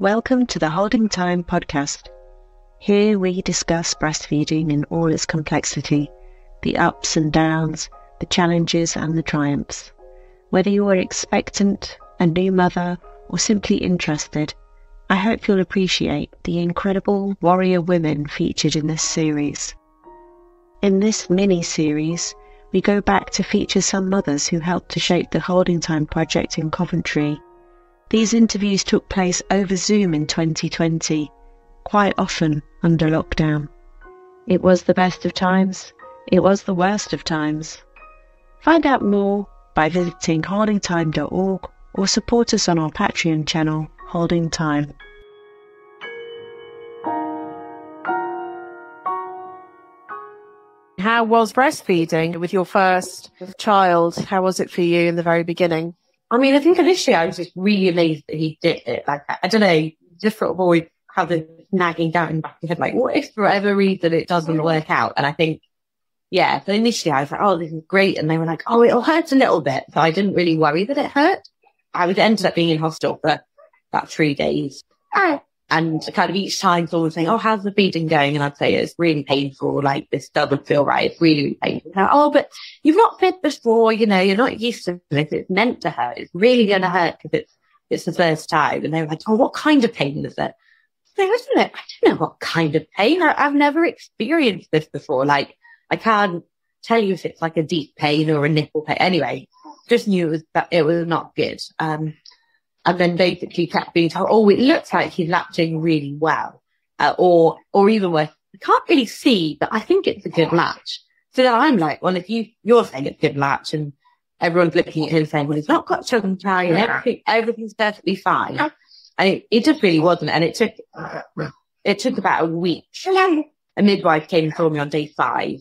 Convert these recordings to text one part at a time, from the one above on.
Welcome to the Holding Time podcast. Here we discuss breastfeeding in all its complexity, the ups and downs, the challenges and the triumphs. Whether you are expectant, a new mother, or simply interested, I hope you'll appreciate the incredible warrior women featured in this series. In this mini series, we go back to feature some mothers who helped to shape the Holding Time project in Coventry these interviews took place over Zoom in 2020, quite often under lockdown. It was the best of times, it was the worst of times. Find out more by visiting holdingtime.org or support us on our Patreon channel, Holding Time. How was breastfeeding with your first child? How was it for you in the very beginning? I mean, I think initially I was just really amazed that he did it. Like, I don't know, just sort of always have the nagging doubt in the back of your head, like, what if for whatever reason it doesn't work out? And I think, yeah, so initially I was like, oh, this is great. And they were like, oh, it'll hurt a little bit. So I didn't really worry that it hurt. I was ended up being in hospital for about three days. And kind of each time someone saying, Oh, how's the feeding going? And I'd say it's really painful. Like this doesn't feel right. It's really, really painful. Like, oh, but you've not fed before. You know, you're not used to this. It's meant to hurt. It's really going to hurt because it's, it's the first time. And they were like, Oh, what kind of pain is it? I don't know. I don't know what kind of pain. I, I've never experienced this before. Like I can't tell you if it's like a deep pain or a nipple pain. Anyway, just knew it was, that it was not good. Um, and then basically kept being told, oh, it looks like he's latching really well. Uh, or, or even worse, I can't really see, but I think it's a good latch. So then I'm like, well, if you, you're saying it's a good latch and everyone's looking at him saying, well, he's not got children tie and everything, everything's perfectly fine. And it, it just really wasn't. And it took, it took about a week. A midwife came and saw me on day five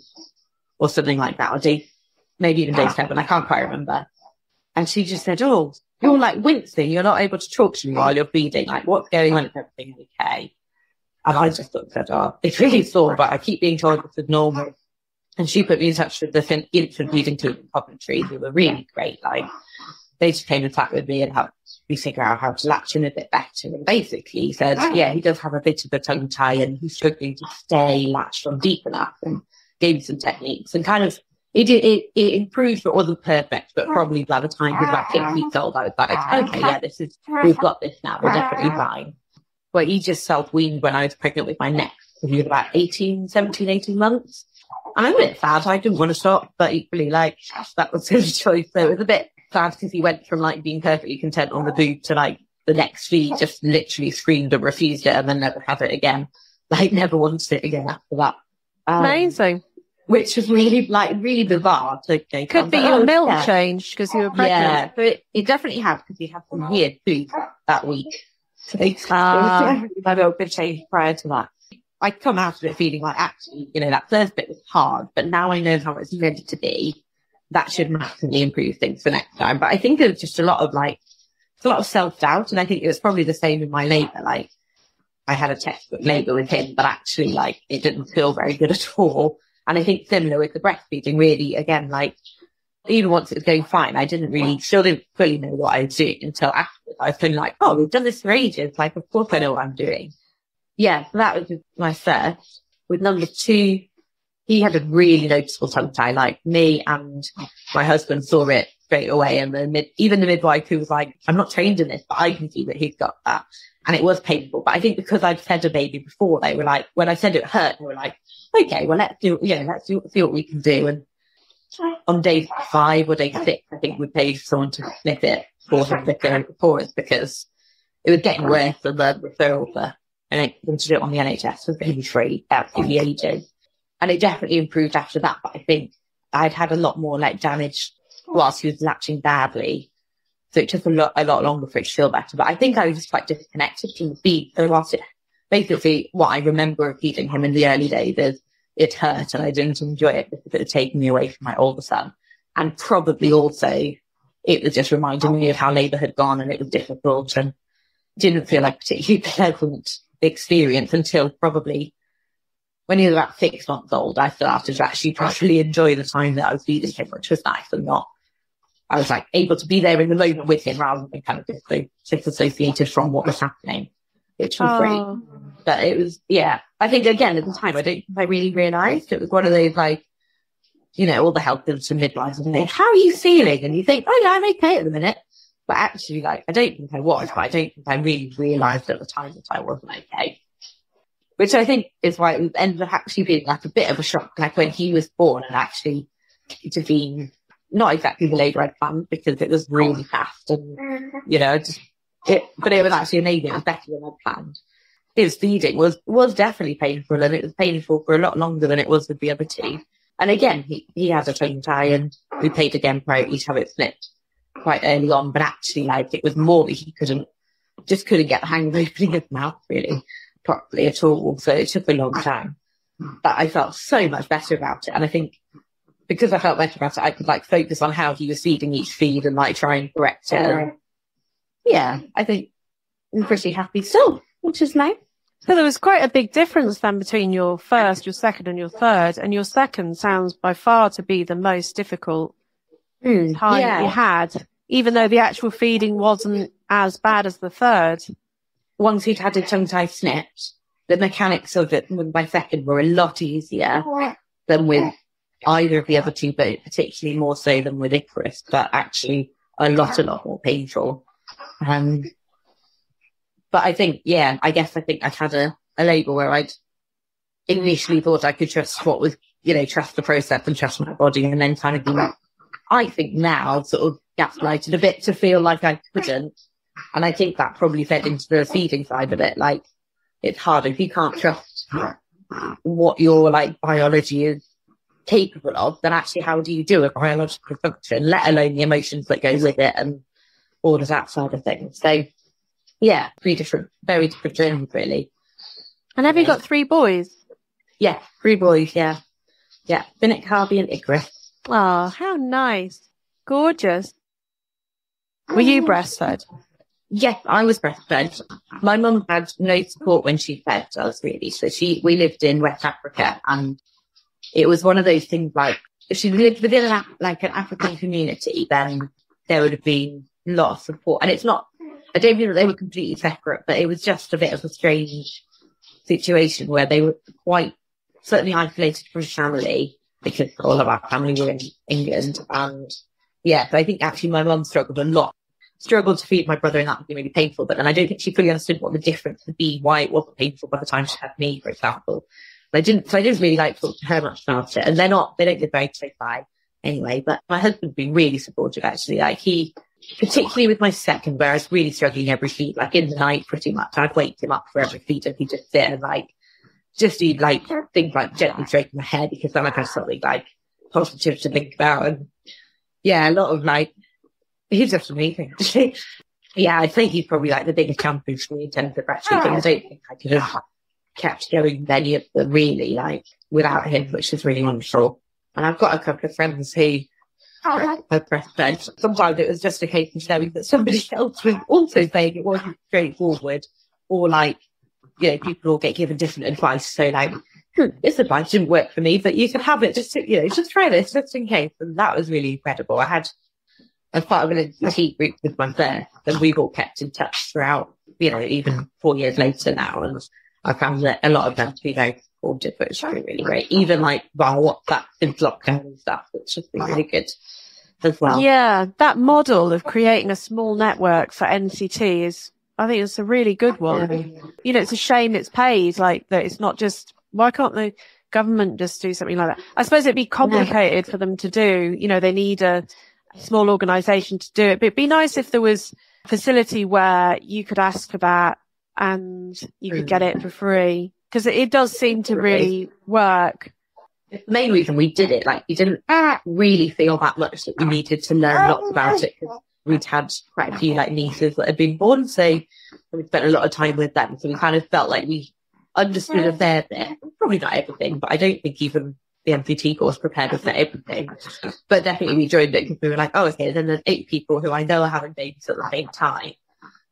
or something like that, or day, maybe even day seven. I can't quite remember. And she just said, oh, you're like wincing. You're not able to talk to me while you're feeding. Like, what's going on? Is everything okay? And I just thought, said, oh, it's really sore, but I keep being told it's normal. And she put me in touch with the infant feeding clinic in Coventry, who were really great. Like, they just came and sat with me and helped me figure out how to latch in a bit better. And basically said, oh. yeah, he does have a bit of a tongue tie and he's struggling to stay latched on deep enough and gave me some techniques and kind of it, it, it improved, but wasn't perfect. But probably by the time he was about six weeks old, I was like, okay, yeah, this is, we've got this now. We're definitely fine. But he just self-weaned when I was pregnant with my next. He was about 18, 17, 18 months. And I'm a bit sad. I didn't want to stop, but equally, like, that was his choice. So it was a bit sad because he went from like being perfectly content on the boob to like the next feed just literally screamed and refused it and then never had it again. Like, never wanted it again after that. Um, Amazing which was really like really bizarre. To go Could be your oh, milk yeah. changed because you were pregnant. Yeah, but it, it definitely has because you had some weird food that week. So ah. my milk been changed prior to that. I come out of it feeling like actually, you know, that first bit was hard, but now I know how it's meant to be. That should massively improve things for next time. But I think it was just a lot of like, a lot of self doubt. And I think it was probably the same in my labour. Like, I had a textbook labour with him, but actually, like, it didn't feel very good at all. And I think similar with the breastfeeding, really, again, like, even once it was going fine, I didn't really, still didn't fully know what I was doing until after. I've been like, oh, we've done this for ages. Like, of course I know what I'm doing. Yeah, so that was my first. With number two, he had a really noticeable tongue tie, like me and my husband saw it straight away. And the mid, even the midwife who was like, I'm not trained in this, but I can see that he's got that. And it was painful. But I think because I'd fed a baby before, they were like, when I said it hurt, they were like, okay, well, let's do, you know, let's do, see what we can do. And on day five or day six, I think we paid someone to sniff it for for us because it was getting worse than the referral for and them to do it on the NHS was going to be free out the ages. And it definitely improved after that. But I think I'd had a lot more like damage whilst he was latching badly. So it took a lot, a lot longer for it to feel better. But I think I was just quite disconnected from the feed. So whilst it basically what I remember of feeding him in the early days is it hurt and I didn't enjoy it because it had taken me away from my older son. And probably also it was just reminding me of how labour had gone and it was difficult and didn't feel like particularly pleasant experience until probably when he was about six months old, I started to actually properly enjoy the time that I was feeding him, which was nice and not. I was like able to be there in the moment with him rather than kind of disassociated from what was happening. which was great. Oh. But it was, yeah. I think again at the time, I don't think I really realised it was one of those like, you know, all the health and some midwives and they, how are you feeling? And you think, oh yeah, I'm okay at the minute. But actually, like, I don't think I was, but I don't think I really realised at the time that I wasn't okay. Which I think is why it ended up actually being like a bit of a shock, like when he was born and actually intervened, not exactly the labour I'd planned because it was really fast and, you know, just, it, but it was actually amazing. It was better than I'd planned his feeding was was definitely painful, and it was painful for a lot longer than it was with the other two. And again, he, he had a tongue tie, and we paid again for it. He'd have it snipped quite early on, but actually, like it was more that he couldn't just couldn't get the hang of opening his mouth really properly at all. So it took a long time. But I felt so much better about it, and I think because I felt better about it, I could like focus on how he was feeding each feed and like try and correct it. And, yeah, I think I'm pretty happy still, which is nice. So there was quite a big difference then between your first, your second, and your third. And your second sounds by far to be the most difficult time that you had, even though the actual feeding wasn't as bad as the third. Once he'd had his tongue tie snipped, the mechanics of it with my second were a lot easier than with either of the other two, but particularly more so than with Icarus, but actually a lot, a lot more painful. Um, but I think, yeah, I guess I think I'd had a, a labour where I'd initially mm. thought I could trust what was, you know, trust the process and trust my body and then kind of be like, I think now I've sort of gaslighted a bit to feel like I couldn't. And I think that probably fed into the feeding side of it. Like it's hard if you can't trust what your like biology is capable of, then actually how do you do a biological function, let alone the emotions that go with it and all of that side of things. So yeah, three different, very different journeys really. And have you got three boys? Yeah, three boys, yeah. Yeah, Finnick, Harvey and Icarus. Oh, how nice. Gorgeous. Were you mm. breastfed? Yes, I was breastfed. My mum had no support when she fed us really. So she, we lived in West Africa and it was one of those things like, if she lived within an, like an African community, then there would have been a lot of support. And it's not, I don't mean that they were completely separate, but it was just a bit of a strange situation where they were quite certainly isolated from family because all of our family were in England. And yeah, so I think actually my mum struggled a lot. Struggled to feed my brother, and that would be really painful. But then I don't think she fully understood what the difference would be, why it wasn't painful by the time she had me, for example. I didn't, so I didn't really like talk to her much about it. And they're not, they don't live very close by anyway. But my husband's been really supportive actually. Like he, particularly with my second, where I was really struggling every feed, like in the night pretty much. I'd wake him up for every feed and he'd just sit and like, just do like things like gently stroking my hair because then I had something like positive to think about. And yeah, a lot of like, he's just amazing. yeah, I think he's probably like the biggest champion for me in terms of breastfeeding. Ah. I don't think I could have kept going many of them really like without him, which is really wonderful. And I've got a couple of friends who have breastfed. Sometimes it was just a case of knowing that somebody else was also saying it wasn't straightforward or like, you know, people all get given different advice. So like, hmm, this advice didn't work for me, but you can have it just to, you know, just try this just in case. And that was really incredible. I had, as part of an NCT group with my first, and we've all kept in touch throughout, you know, even four years later now. And I found that a lot of them to be very supportive, which has really great. Even like via WhatsApp since lockdown and stuff, it's just been really good as well. Yeah, that model of creating a small network for NCT is, I think it's a really good one. You know, it's a shame it's paid, like that it's not just, why can't the government just do something like that? I suppose it'd be complicated for them to do. You know, they need a small organization to do it, but it'd be nice if there was a facility where you could ask for that and you could get it mm. for free. Cause it, it does seem to really work. The main reason we did it, like we didn't really feel that much that we needed to learn lots about it because we'd had quite a few like nieces that had been born, so we spent a lot of time with them. So we kind of felt like we understood a fair bit, probably not everything, but I don't think even the NCT course prepared us for everything. But definitely we joined it because we were like, oh, okay, then there's eight people who I know are having babies at the same time,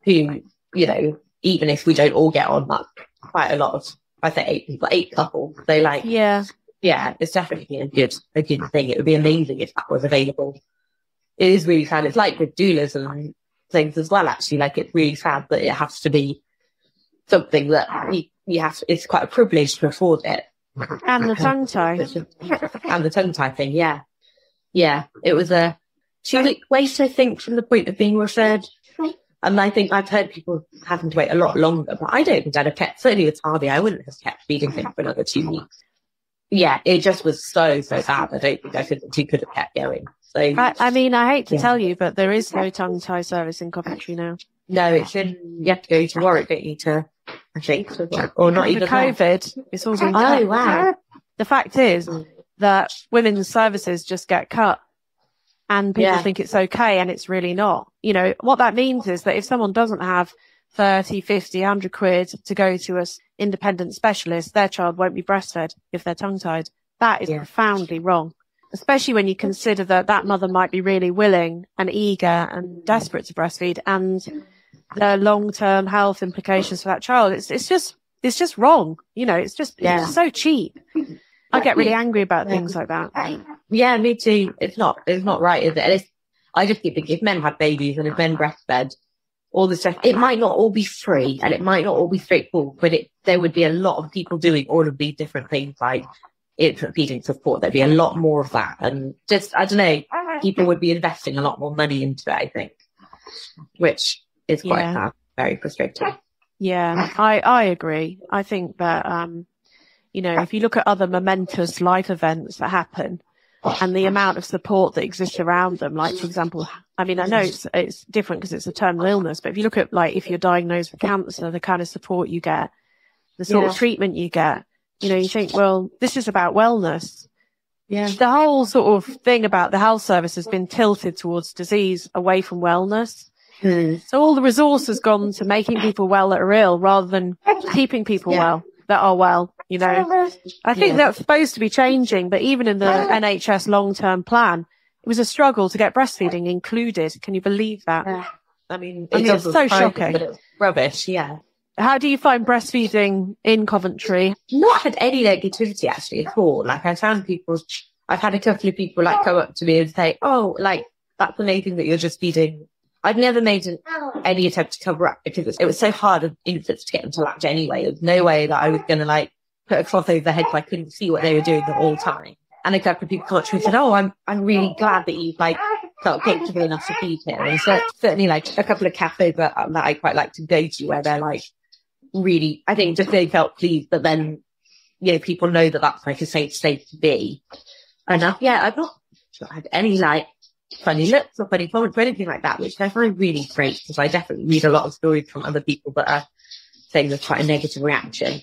who you know, even if we don't all get on, that's quite a lot of. I say eight people, eight couples. They like Yeah. Yeah, it's definitely a good a good thing. It would be amazing if that was available. It is really sad. It's like with doulas and things as well. Actually, like it's really sad that it has to be something that you, you have to, it's quite a privilege to afford it. And the tongue tie. and the tongue tie thing, yeah. Yeah, it was a two week wait, I think, from the point of being referred. And I think I've heard people having to wait a lot longer, but I don't think I'd have kept, certainly with Harvey, I wouldn't have kept feeding him for another two weeks. Yeah, it just was so, so sad. I don't think I could, he could have kept going. So, I, I mean, I hate to Yeah. tell you, but there is no tongue tie service in Coventry now. no, it's in, you have to go to Warwick, don't you, to, I think, or not even. COVID, it's all been Oh, wow. The fact is that women's services just get cut and people Yeah. think it's okay and it's really not. You know, what that means is that if someone doesn't have 30, 50, 100 quid to go to a independent specialist, their child won't be breastfed if they're tongue tied. That is Yeah. profoundly wrong. Especially when you consider that that mother might be really willing and eager and desperate to breastfeed and the long-term health implications for that child. It's, it's just, it's just wrong. You know, it's just, Yeah. it's so cheap. I get really angry about things like that. Yeah, me too. It's not, it's not right, is it? And it's, I just keep thinking if men had babies and if men breastfed, all this stuff, it might not all be free and it might not all be straightforward, but it, there would be a lot of people doing all of these different things like infant feeding support. There'd be a lot more of that. And just, I don't know, people would be investing a lot more money into it, I think, which is quite Yeah. sad, very frustrating. Yeah, I, I agree. I think that, um, you know, if you look at other momentous life events that happen and the amount of support that exists around them, like, for example, I mean, I know it's, it's different because it's a terminal illness, but if you look at, like, if you're diagnosed with cancer, the kind of support you get, the sort Yeah. of treatment you get, you know, you think, well, this is about wellness. Yeah. The whole sort of thing about the health service has been tilted towards disease away from wellness. Hmm. So all the resource has gone to making people well that are ill rather than keeping people Yeah. well that are well, you know. I think Yeah. that's supposed to be changing, but even in the NHS long-term plan, it was a struggle to get breastfeeding included. Can you believe that? I mean, I mean, it's so shocking. But it's rubbish, yeah. How do you find breastfeeding in Coventry? not had any negativity actually at all. Like I found people, I've had a couple of people like come up to me and say, "Oh, like that's amazing that you're just feeding." I'd never made an, any attempt to cover up because it was, it was so hard of infants to get them to latch anyway. There's no way that I was going to like put a cloth over their head so I couldn't see what they were doing the whole time. And a couple of people come up to me and said, "Oh, I'm I'm really glad that you've like felt comfortable enough to feed him." And so certainly like a couple of cafes that, that I quite like to go to where they're like really, I think just they felt pleased that then, you know, people know that that's like a safe space to be. And uh, yeah, I've not had any like funny looks or funny comments or anything like that, which I find really great because I definitely read a lot of stories from other people that are saying there's quite a negative reaction.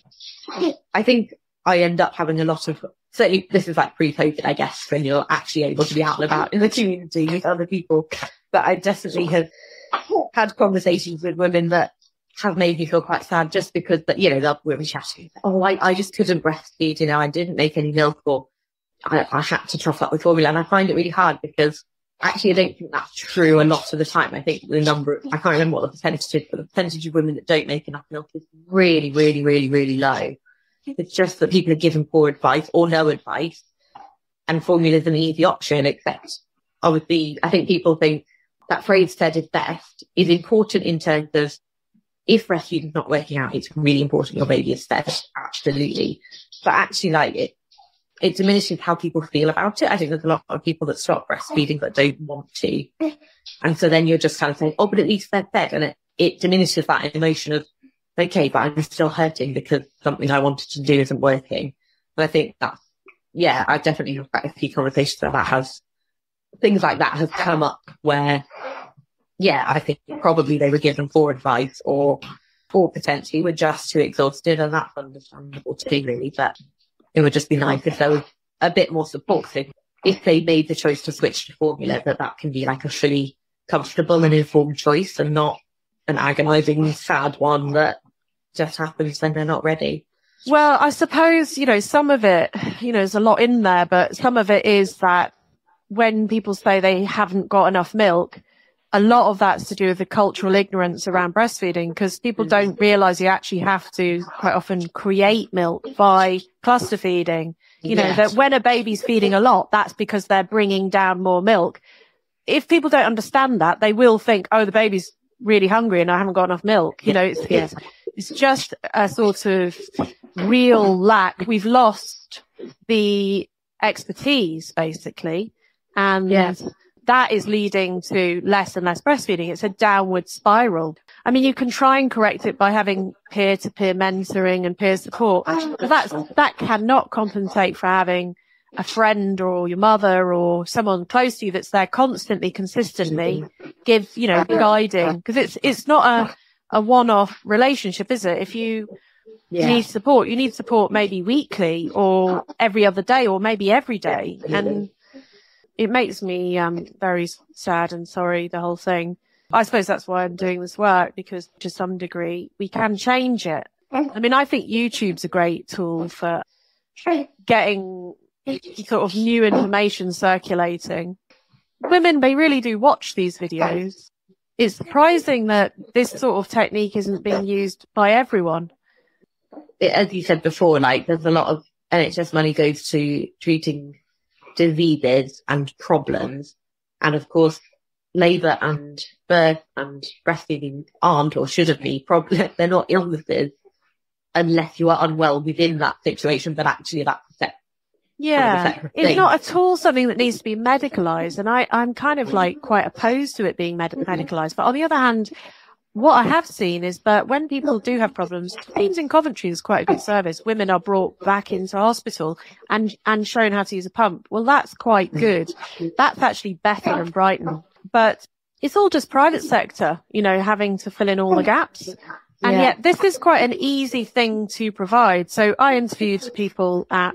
I think I end up having a lot of, certainly this is like pre-COVID, I guess, when you're actually able to be out and about in the community with other people. But I definitely have had conversations with women that have made me feel quite sad just because that, you know, they'll be chatting. Oh, I, I just couldn't breastfeed, you know, I didn't make any milk or I, I had to top up with formula. And I find it really hard because actually I don't think that's true a lot of the time. I think the number, I can't remember what the percentage is, but the percentage of women that don't make enough milk is really, really, really, really low. It's just that people are given poor advice or no advice and formula is an easy option, except obviously I think people think that phrase said is best is important in terms of if breastfeeding's not working out, it's really important your baby is fed. Absolutely. But actually like it, it diminishes how people feel about it. I think there's a lot of people that stop breastfeeding that don't want to. And so then you're just kind of saying, oh, but at least they're fed. And it, it diminishes that emotion of, okay, but I'm still hurting because something I wanted to do isn't working. And I think that's, yeah, I've definitely had a few conversations where that has, things like that have come up where, yeah, I think probably they were given poor advice or, or potentially were just too exhausted and that's understandable too, really. But it would just be nice if there was a bit more support. So if they made the choice to switch to formula, that that can be like a fully comfortable and informed choice and not an agonizing, sad one that just happens when they're not ready. Well, I suppose, you know, some of it, you know, there's a lot in there, but some of it is that when people say they haven't got enough milk, a lot of that's to do with the cultural ignorance around breastfeeding because people mm. don't realize you actually have to quite often create milk by cluster feeding. You know, Yes. that when a baby's feeding a lot, that's because they're bringing down more milk. If people don't understand that, they will think, oh, the baby's really hungry and I haven't got enough milk. You know, it's, Yes. it's, It's just a sort of real lack. We've lost the expertise basically. And Yeah. That is leading to less and less breastfeeding. It's a downward spiral. I mean, you can try and correct it by having peer to peer mentoring and peer support, oh, but that's, that cannot compensate for having a friend or your mother or someone close to you that's there constantly, consistently mm-hmm. give, you know, guiding because it's, it's not a, a one-off relationship, is it? If you need support, you need support maybe weekly or every other day or maybe every day. And it makes me um, very sad and sorry, the whole thing. I suppose that's why I'm doing this work because to some degree we can change it. I mean, I think YouTube's a great tool for getting sort of new information circulating. Women, they really do watch these videos. It's surprising that this sort of technique isn't being used by everyone. as you said before, like there's a lot of NHS money goes to treating diseases and problems. And of course, labour and birth and breastfeeding aren't or shouldn't be problems. They're not illnesses unless you are unwell within that situation, but actually that's a Yeah. It's not at all something that needs to be medicalized. And I, I'm kind of like quite opposed to it being med- mm-hmm. medicalized. But on the other hand, what I have seen is that when people do have problems, Teams in Coventry is quite a good service. Women are brought back into hospital and, and shown how to use a pump. Well, that's quite good. That's actually better than Brighton, but it's all just private sector, you know, having to fill in all the gaps. And Yeah. yet this is quite an easy thing to provide. So I interviewed people at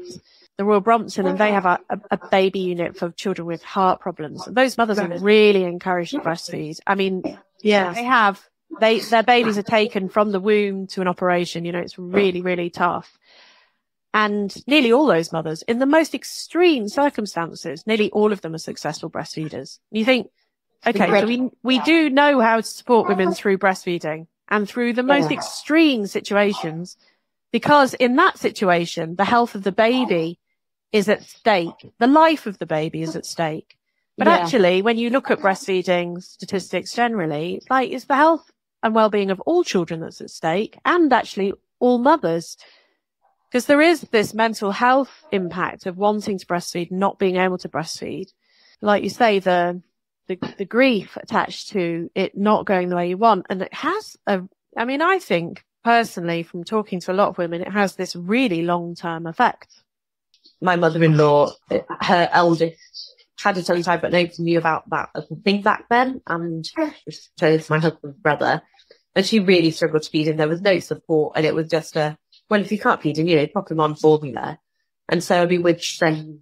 the Royal Brompton and they have a, a, a baby unit for children with heart problems. Those mothers are really encouraged to breastfeed. I mean, yeah, they have, they, their babies are taken from the womb to an operation. You know, it's really, really tough. And nearly all those mothers in the most extreme circumstances, nearly all of them are successful breastfeeders. And you think, okay, so we, we do know how to support women through breastfeeding and through the most Yeah. extreme situations because in that situation, the health of the baby is at stake. The life of the baby is at stake. But Yeah. actually, when you look at breastfeeding statistics generally, like it's the health and well-being of all children that's at stake and actually all mothers. Because there is this mental health impact of wanting to breastfeed, not being able to breastfeed. Like you say, the, the, the grief attached to it not going the way you want. And it has a, I mean, I think personally from talking to a lot of women, it has this really long-term effect. my mother-in-law, her eldest, had a tongue tie, but nobody knew about that as a thing back then. And so it's my husband's brother. And she really struggled to feed him. There was no support. And it was just a, well, if you can't feed him, you know, pop him on formula. And so, I mean, with then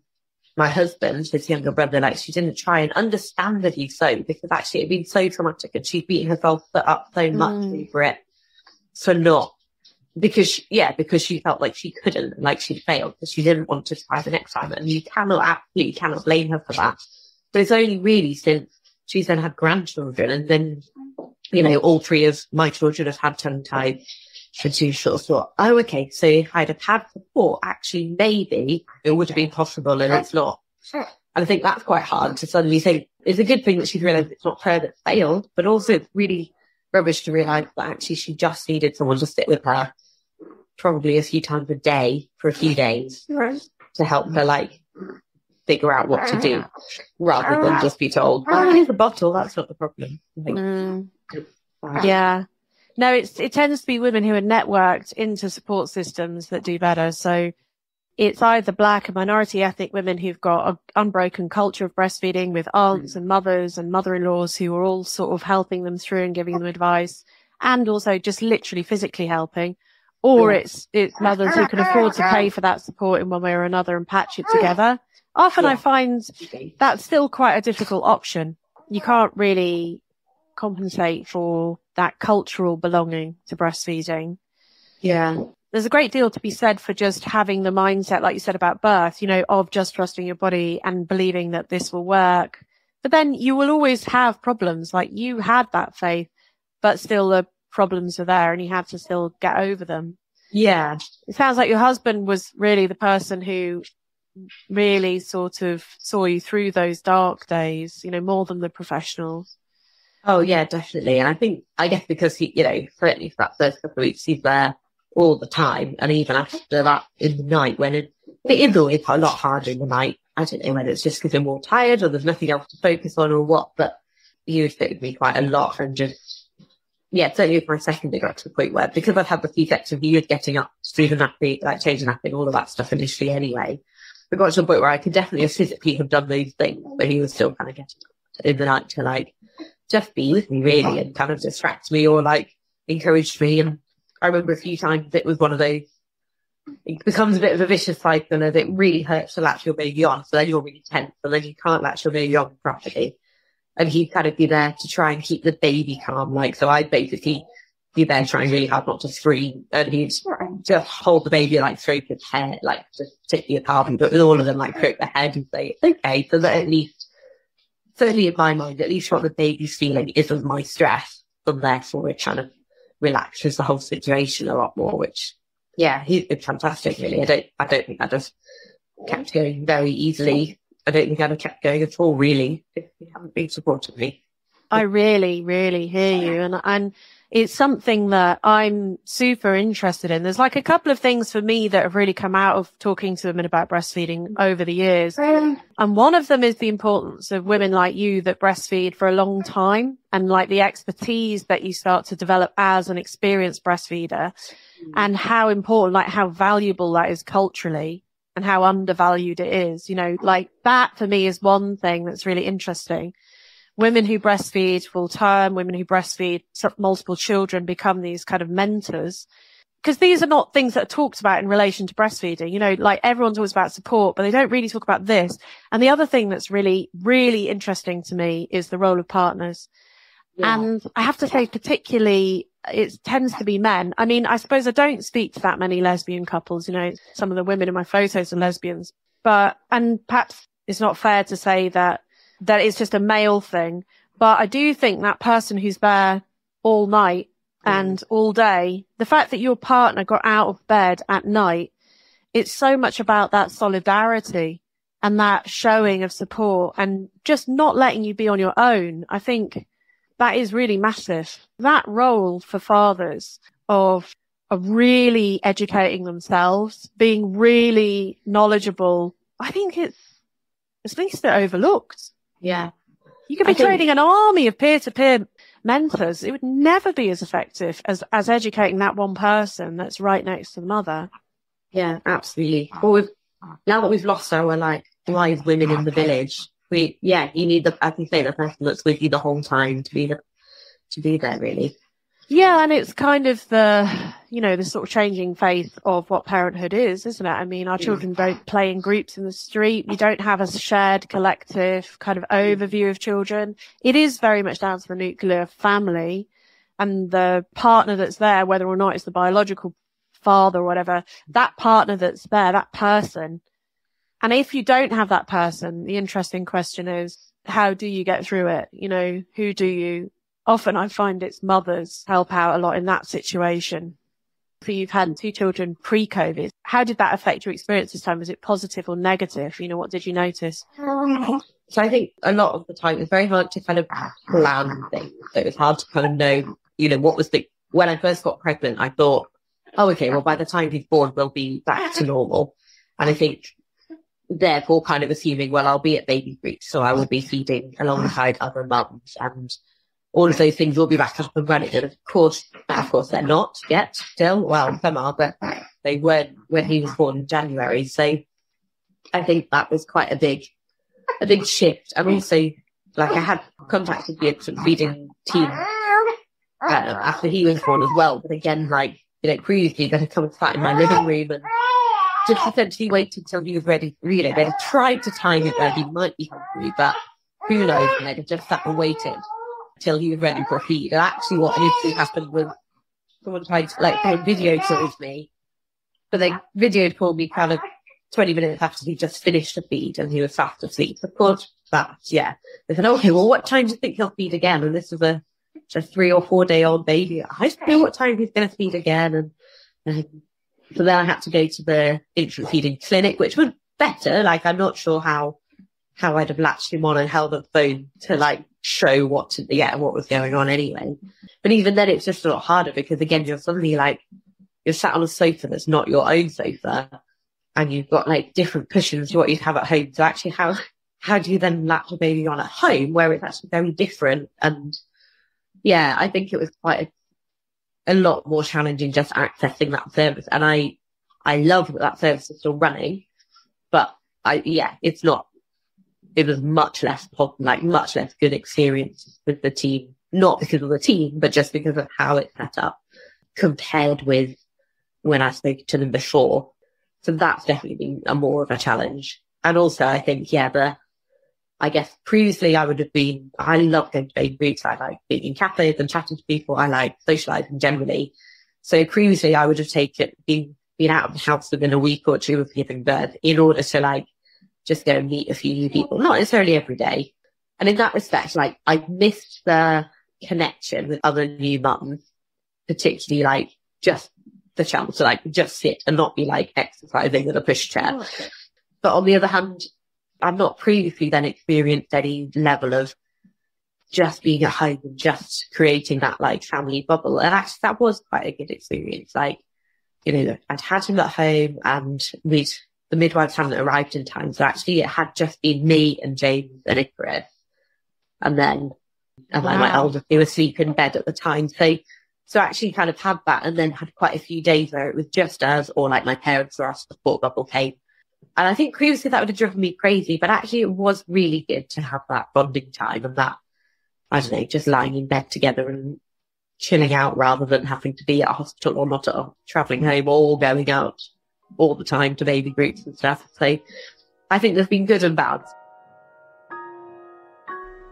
my husband, his younger brother, like she didn't try and understandably so, because actually it'd been so traumatic and she'd beaten herself up so much Mm. over it for not because she, yeah, because she felt like she couldn't, like she'd failed, because she didn't want to try the next time, and you cannot absolutely cannot blame her for that. But it's only really since she's then had grandchildren, and then you know all three of my children have had tongue ties, and she sort of thought, oh, okay, so if I'd have had support, actually maybe it would have been possible, and it's not. And I think that's quite hard to suddenly think. It's a good thing that she's realised it's not her that failed, but also it's really rubbish to realise that actually she just needed someone to sit with her probably a few times a day for a few days to help her like figure out what to do rather than just be told, oh, here's a bottle, that's not the problem. Mm. Yeah. No, it's, it tends to be women who are networked into support systems that do better. So it's either black and minority ethnic women who've got an unbroken culture of breastfeeding with aunts and mothers and mother-in-laws who are all sort of helping them through and giving them advice and also just literally physically helping. Or it's, it's mothers who can afford to pay for that support in one way or another and patch it together. Often I find that's still quite a difficult option. You can't really compensate for that cultural belonging to breastfeeding. Yeah. There's a great deal to be said for just having the mindset, like you said about birth, you know, of just trusting your body and believing that this will work. But then you will always have problems. Like you had that faith, but still the problems are there and you have to still get over them. Yeah. It sounds like your husband was really the person who really sort of saw you through those dark days, you know, more than the professionals. Oh yeah, definitely. And I think, I guess because he, you know, certainly for that first couple of weeks, he's there all the time. And even after that in the night, when it, it is always a lot harder in the night. I don't know whether it's just because they're more tired or there's nothing else to focus on or what, but he with me quite a lot and just, yeah, certainly for a second it got to the point where, because I've had the C-section, he was getting up, the nappy, like changing napping, all of that stuff initially anyway. It got to the point where I could definitely physically have done those things, but he was still kind of getting in the night to like just be with me really and kind of distract me or like encourage me. And I remember a few times it was one of those, it becomes a bit of a vicious cycle of it really hurts to latch your baby on. So then you're really tense and then you can't latch your baby on properly. And he'd kind of be there to try and keep the baby calm. Like, so I'd basically be there trying really hard not to scream and he'd just hold the baby, like stroke his head, like just particularly a but with all of them, like stroke the head and say, okay, so that at least certainly in my mind, at least what the baby's feeling isn't my stress, and therefore it kind of relaxes the whole situation a lot more, which, yeah, he, it's fantastic, really. I don't, I don't think that just kept going very easily. I don't think I'd have kept going at all, really, if you hadn't been supporting me. I really, really hear oh, you. And, I and it's something that I'm super interested in. There's like a couple of things for me that have really come out of talking to women about breastfeeding over the years. And one of them is the importance of women like you that breastfeed for a long time and like the expertise that you start to develop as an experienced breastfeeder and how important, like how valuable that is culturally and how undervalued it is. You know, like that for me is one thing that's really interesting women who breastfeed full time, women who breastfeed multiple children become these kind of mentors. Because these are not things that are talked about in relation to breastfeeding. You know, like everyone's always about support, but they don't really talk about this. And the other thing that's really, really interesting to me is the role of partners. Yeah. And I have to say, particularly, it tends to be men. I mean, I suppose I don't speak to that many lesbian couples. You know, some of the women in my photos are lesbians, but, and perhaps it's not fair to say that that it's just a male thing. But I do think that person who's there all night and mm. all day, the fact that your partner got out of bed at night, it's so much about that solidarity and that showing of support and just not letting you be on your own. I think that is really massive. That role for fathers of of really educating themselves, being really knowledgeable, I think it's at least bit overlooked. Yeah. You could be I training an army of peer to peer mentors. It would never be as effective as, as educating that one person that's right next to the mother. Yeah, absolutely. Well, we've, now that we've lost our like wise women in the village, we, yeah, you need the, I can say the person that's with you the whole time to be, the, to be there really. Yeah, and it's kind of the, you know, the sort of changing face of what parenthood is, isn't it? I mean, our mm. children don't play in groups in the street. We don't have a shared collective kind of mm. overview of children. It is very much down to the nuclear family and the partner that's there, whether or not it's the biological father or whatever, that partner that's there, that person. And if you don't have that person, the interesting question is, how do you get through it? You know, who do you often I find it's mothers help out a lot in that situation. So you've had two children pre-COVID. How did that affect your experience this time? Was it positive or negative? You know, what did you notice? So I think a lot of the time it's very hard to kind of plan things. So it was hard to kind of know, you know, what was the, when I first got pregnant, I thought, oh, okay, well, by the time he's born, we'll be back to normal. And I think therefore kind of assuming, well, I'll be at baby breech, so I will be feeding alongside other mums and all of those things will be back up and running. And of course, of course, they're not yet still. Well, some are, but they weren't when he was born in January. So I think that was quite a big, a big shift. And also, like I had contacted the infant feeding team uh, after he was born as well. But again, like, you know, previously they had come and sat in my living room and just essentially waited until he was ready. You know, they tried to time it where he might be hungry, but who knows? And they just sat and waited till he was ready for feed. And actually what initially happened was someone tried to like video calls me, but they video called me kind of 20 minutes after he just finished the feed and he was fast asleep. Of course, that, yeah. They said, okay, well, what time do you think he'll feed again? And this was a, a three or four day old baby. I don't know what time he's going to feed again. And, and so then I had to go to the infant feeding clinic, which was better. Like, I'm not sure how, how I'd have latched him on and held the phone to like show what to, yeah, what was going on anyway. But even then it's just a lot harder because again, you're suddenly like, you're sat on a sofa that's not your own sofa and you've got like different cushions to what you'd have at home. So actually how, how do you then lap the baby on at home where it's actually very different? And yeah, I think it was quite a, a lot more challenging just accessing that service. And I, I love that that service is still running, but I, yeah, it's not, it was much less, like much less good experience with the team, not because of the team, but just because of how it's set up compared with when I spoke to them before. So that's definitely been a more of a challenge. And also I think, yeah, the, I guess previously I would have been, I love going to baby groups. I like being in cafes and chatting to people. I like socializing generally. So previously I would have taken, been, been out of the house within a week or two of giving birth in order to like just go and meet a few new people, not necessarily every day. And in that respect, like I missed the connection with other new mums, particularly like just the chance to like just sit and not be like exercising in a pushchair. Oh, but on the other hand, I've not previously then experienced any level of just being at home and just creating that like family bubble. And actually that was quite a good experience. Like, you know, I'd had him at home and we'd, the midwives hadn't arrived in time. So actually it had just been me and James and Icarus. And then, and wow. my elder, he was asleep in bed at the time. So so I actually kind of had that and then had quite a few days where it was just us or like my parents or our support bubble came. And I think previously that would have driven me crazy, but actually it was really good to have that bonding time and that, I don't know, just lying in bed together and chilling out rather than having to be at a hospital or not at a traveling home or going out all the time to baby groups and stuff. So I think there's been good and bad.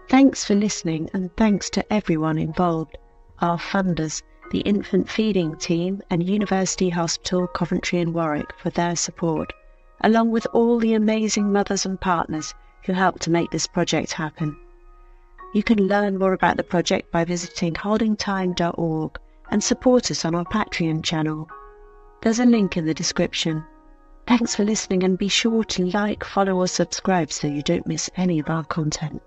Thanks for listening and thanks to everyone involved, our funders, the infant feeding team, and University Hospital Coventry and Warwick for their support, along with all the amazing mothers and partners who helped to make this project happen. You can learn more about the project by visiting holdingtime.org and support us on our Patreon channel. There's a link in the description. Thanks for listening and be sure to like, follow or subscribe so you don't miss any of our content.